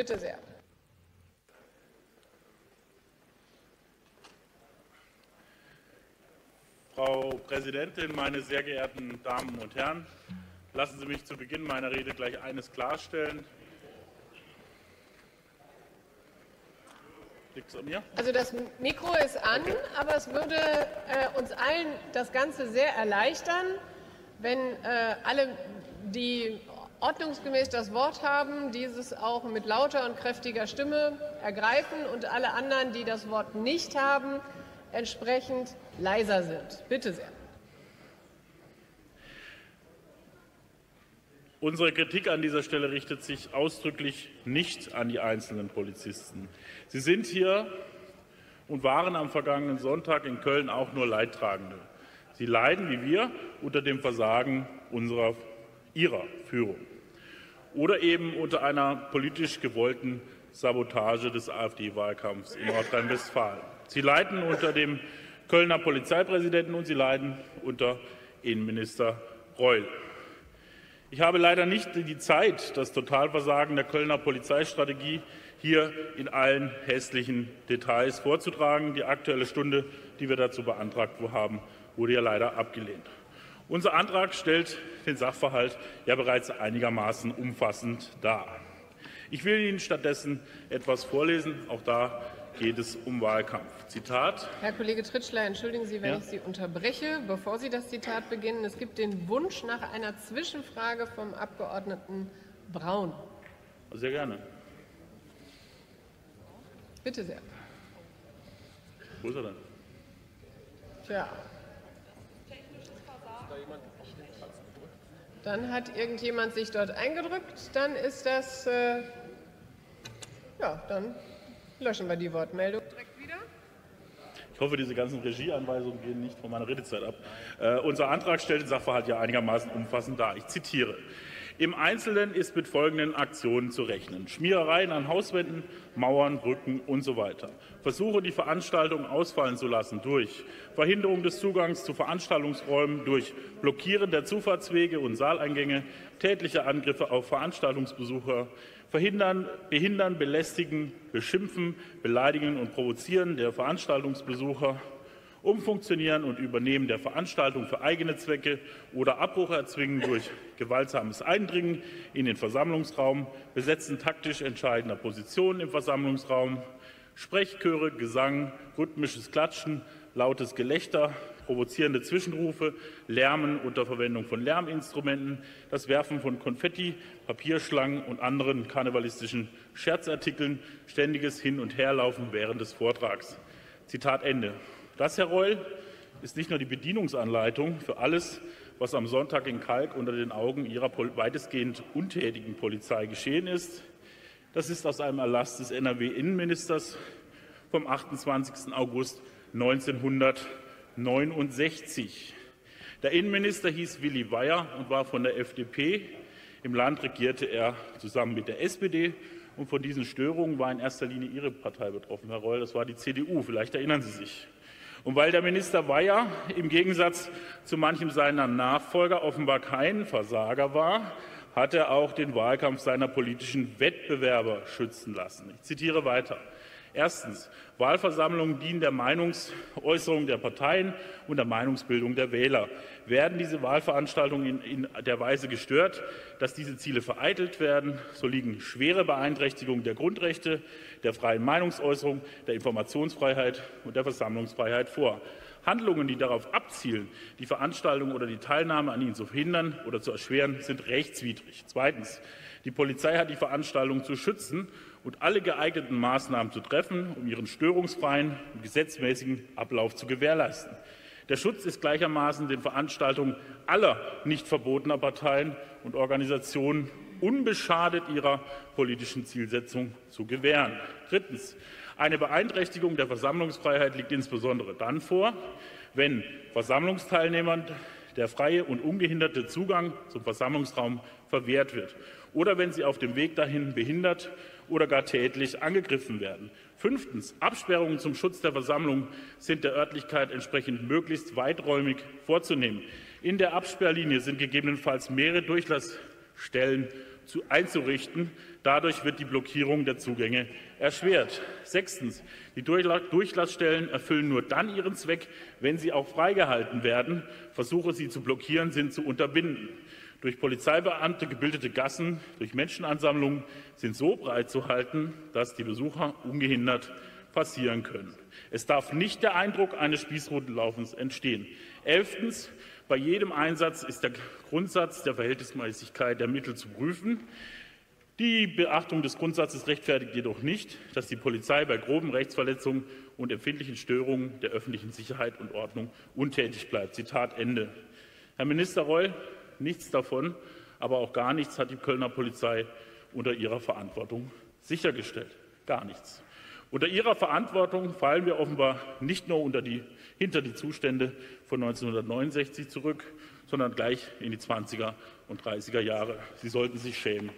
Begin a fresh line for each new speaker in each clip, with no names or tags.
Bitte sehr.
Frau Präsidentin, meine sehr geehrten Damen und Herren! Lassen Sie mich zu Beginn meiner Rede gleich eines klarstellen.
Liegt es an mir? Also das Mikro ist an, okay. aber es würde äh, uns allen das Ganze sehr erleichtern, wenn äh, alle, die ordnungsgemäß das Wort haben, dieses auch mit lauter und kräftiger Stimme ergreifen und alle anderen, die das Wort nicht haben, entsprechend leiser sind. Bitte sehr.
Unsere Kritik an dieser Stelle richtet sich ausdrücklich nicht an die einzelnen Polizisten. Sie sind hier und waren am vergangenen Sonntag in Köln auch nur Leidtragende. Sie leiden, wie wir, unter dem Versagen unserer, ihrer Führung oder eben unter einer politisch gewollten Sabotage des AfD-Wahlkampfs in Nordrhein-Westfalen. Sie leiden unter dem Kölner Polizeipräsidenten und sie leiden unter Innenminister Reul. Ich habe leider nicht die Zeit, das Totalversagen der Kölner Polizeistrategie hier in allen hässlichen Details vorzutragen. Die Aktuelle Stunde, die wir dazu beantragt haben, wurde ja leider abgelehnt. Unser Antrag stellt den Sachverhalt ja bereits einigermaßen umfassend dar. Ich will Ihnen stattdessen etwas vorlesen. Auch da geht es um Wahlkampf. Zitat.
Herr Kollege Tritschler, entschuldigen Sie, wenn ja? ich Sie unterbreche. Bevor Sie das Zitat beginnen, es gibt den Wunsch nach einer Zwischenfrage vom Abgeordneten Braun.
Sehr gerne.
Bitte sehr.
Wo ist er denn?
Tja. Dann hat irgendjemand sich dort eingedrückt. Dann ist das. Äh, ja, dann löschen wir die Wortmeldung direkt wieder.
Ich hoffe, diese ganzen Regieanweisungen gehen nicht von meiner Redezeit ab. Äh, unser Antrag stellt den Sachverhalt ja einigermaßen umfassend dar. Ich zitiere. Im Einzelnen ist mit folgenden Aktionen zu rechnen. Schmierereien an Hauswänden, Mauern, Brücken und so weiter. Versuche, die Veranstaltung ausfallen zu lassen durch Verhinderung des Zugangs zu Veranstaltungsräumen, durch Blockieren der Zufahrtswege und Saaleingänge, tätliche Angriffe auf Veranstaltungsbesucher, Verhindern, Behindern, Belästigen, Beschimpfen, Beleidigen und Provozieren der Veranstaltungsbesucher, Umfunktionieren und Übernehmen der Veranstaltung für eigene Zwecke oder Abbruch erzwingen durch gewaltsames Eindringen in den Versammlungsraum, Besetzen taktisch entscheidender Positionen im Versammlungsraum, Sprechchöre, Gesang, rhythmisches Klatschen, lautes Gelächter, provozierende Zwischenrufe, Lärmen unter Verwendung von Lärminstrumenten, das Werfen von Konfetti, Papierschlangen und anderen karnevalistischen Scherzartikeln, ständiges Hin- und Herlaufen während des Vortrags. Zitat Ende. Das, Herr Reul, ist nicht nur die Bedienungsanleitung für alles, was am Sonntag in Kalk unter den Augen Ihrer weitestgehend untätigen Polizei geschehen ist. Das ist aus einem Erlass des NRW-Innenministers vom 28. August 1969. Der Innenminister hieß Willy Weyer und war von der FDP. Im Land regierte er zusammen mit der SPD. Und von diesen Störungen war in erster Linie Ihre Partei betroffen, Herr Reul. Das war die CDU. Vielleicht erinnern Sie sich. Und weil der Minister Weyer im Gegensatz zu manchem seiner Nachfolger offenbar kein Versager war, hat er auch den Wahlkampf seiner politischen Wettbewerber schützen lassen. Ich zitiere weiter. Erstens. Wahlversammlungen dienen der Meinungsäußerung der Parteien und der Meinungsbildung der Wähler. Werden diese Wahlveranstaltungen in, in, der Weise gestört, dass diese Ziele vereitelt werden, so liegen schwere Beeinträchtigungen der Grundrechte, der freien Meinungsäußerung, der Informationsfreiheit und der Versammlungsfreiheit vor. Handlungen, die darauf abzielen, die Veranstaltung oder die Teilnahme an ihnen zu verhindern oder zu erschweren, sind rechtswidrig. Zweitens. Die Polizei hat die Veranstaltung zu schützen und alle geeigneten Maßnahmen zu treffen, um ihren störungsfreien und gesetzmäßigen Ablauf zu gewährleisten. Der Schutz ist gleichermaßen den Veranstaltungen aller nicht verbotener Parteien und Organisationen unbeschadet ihrer politischen Zielsetzung zu gewähren. Drittens. Eine Beeinträchtigung der Versammlungsfreiheit liegt insbesondere dann vor, wenn Versammlungsteilnehmern der freie und ungehinderte Zugang zum Versammlungsraum verwehrt wird oder wenn sie auf dem Weg dahin behindert oder gar tätlich angegriffen werden. Fünftens. Absperrungen zum Schutz der Versammlung sind der Örtlichkeit entsprechend möglichst weiträumig vorzunehmen. In der Absperrlinie sind gegebenenfalls mehrere Durchlassstellen einzurichten. Dadurch wird die Blockierung der Zugänge erschwert. Sechstens. Die Durchlassstellen erfüllen nur dann ihren Zweck, wenn sie auch freigehalten werden. Versuche, sie zu blockieren, sind zu unterbinden. Durch Polizeibeamte gebildete Gassen durch Menschenansammlungen sind so breit zu halten, dass die Besucher ungehindert passieren können. Es darf nicht der Eindruck eines Spießrutenlaufens entstehen. Elftens. Bei jedem Einsatz ist der Grundsatz der Verhältnismäßigkeit der Mittel zu prüfen. Die Beachtung des Grundsatzes rechtfertigt jedoch nicht, dass die Polizei bei groben Rechtsverletzungen und empfindlichen Störungen der öffentlichen Sicherheit und Ordnung untätig bleibt. Zitat Ende. Herr Minister Reul, nichts davon, aber auch gar nichts hat die Kölner Polizei unter ihrer Verantwortung sichergestellt. Gar nichts. Unter ihrer Verantwortung fallen wir offenbar nicht nur unter die, hinter die Zustände von 1969 zurück, sondern gleich in die 20er und 30er Jahre. Sie sollten sich schämen.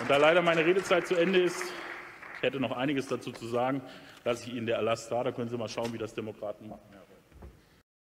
Und da leider meine Redezeit zu Ende ist, ich hätte noch einiges dazu zu sagen, lasse ich Ihnen der Erlass da. Da können Sie mal schauen, wie das Demokraten machen.